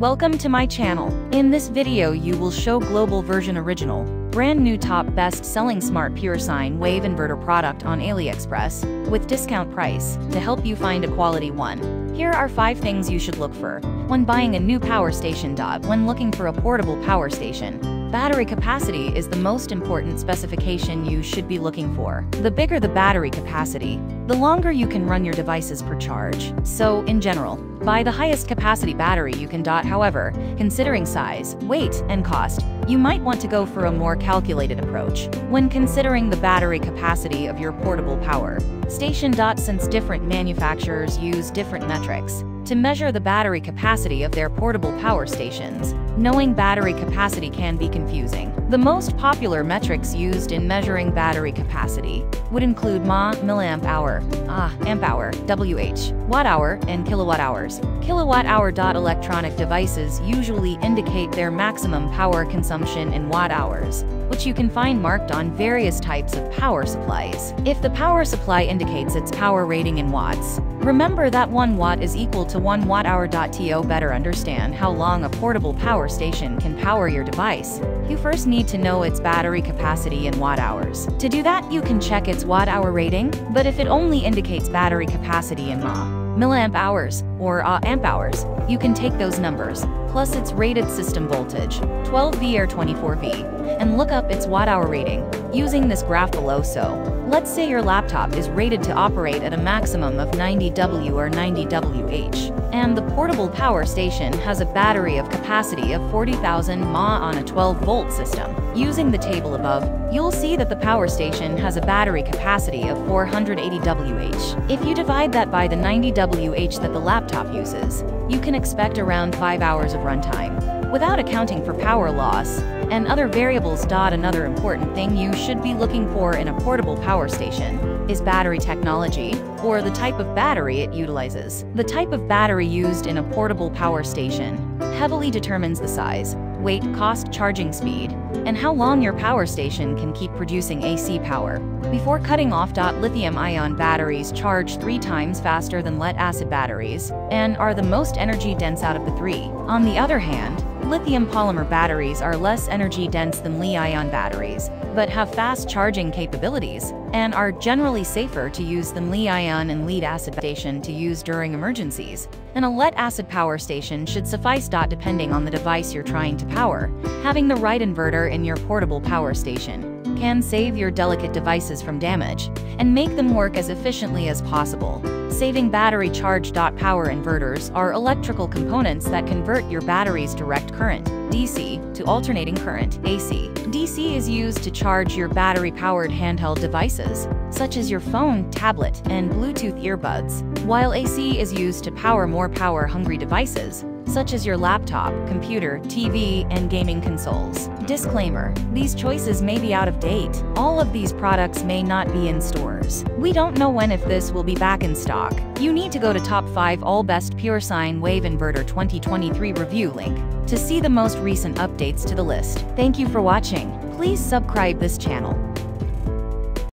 Welcome to my channel. In this video you will show Global Version Original, brand new top best selling smart pure sine wave inverter product on AliExpress, with discount price, to help you find a quality one. Here are 5 things you should look for when buying a new power station. When looking for a portable power station, Battery capacity is the most important specification you should be looking for. The bigger the battery capacity, the longer you can run your devices per charge. So, in general, buy the highest capacity battery you can. dot However, considering size, weight, and cost, you might want to go for a more calculated approach when considering the battery capacity of your portable power station. dot Since different manufacturers use different metrics, to measure the battery capacity of their portable power stations. Knowing battery capacity can be confusing. The most popular metrics used in measuring battery capacity would include mAh, milliamp hour, ah, amp hour, WH, watt hour, and kilowatt hours. Kilowatt hour. Electronic devices usually indicate their maximum power consumption in watt hours, which you can find marked on various types of power supplies. If the power supply indicates its power rating in watts, remember that 1 watt is equal to 1 watt hour. To better understand how long a portable power station can power your device, you first need to know its battery capacity in watt hours. To do that, you can check its watt hour rating, but if it only indicates battery capacity in mAh, milliamp hours, or uh, amp hours, you can take those numbers, plus its rated system voltage, 12V or 24V, and look up its watt-hour rating, using this graph below so, let's say your laptop is rated to operate at a maximum of 90W or 90WH, and the portable power station has a battery of capacity of 40,000 mAh on a 12-volt system. Using the table above, you'll see that the power station has a battery capacity of 480 WH. If you divide that by the 90 WH that the laptop uses, you can expect around 5 hours of runtime, without accounting for power loss and other variables. Another important thing you should be looking for in a portable power station is battery technology, or the type of battery it utilizes. The type of battery used in a portable power station heavily determines the size, weight, cost, charging speed, and how long your power station can keep producing AC power. Before cutting off, lithium-ion batteries charge three times faster than lead-acid batteries and are the most energy dense out of the three. On the other hand, lithium polymer batteries are less energy dense than Li-ion batteries, but have fast charging capabilities, and are generally safer to use than Li-ion and lead-acid station to use during emergencies. And a lead-acid power station should suffice. Depending on the device you're trying to power, having the right inverter in your portable power station can save your delicate devices from damage and make them work as efficiently as possible. Saving battery charge. Power inverters are electrical components that convert your battery's direct current, DC, to alternating current, AC. DC is used to charge your battery-powered handheld devices, such as your phone, tablet, and Bluetooth earbuds, while AC is used to power more power-hungry devices, such as your laptop, computer, TV, and gaming consoles. Disclaimer, these choices may be out of date. All of these products may not be in stores. We don't know when if this will be back in stock. You need to go to Top 5 All Best Pure Sine Wave Inverter 2023 review link to see the most recent updates to the list. Thank you for watching. Please subscribe this channel.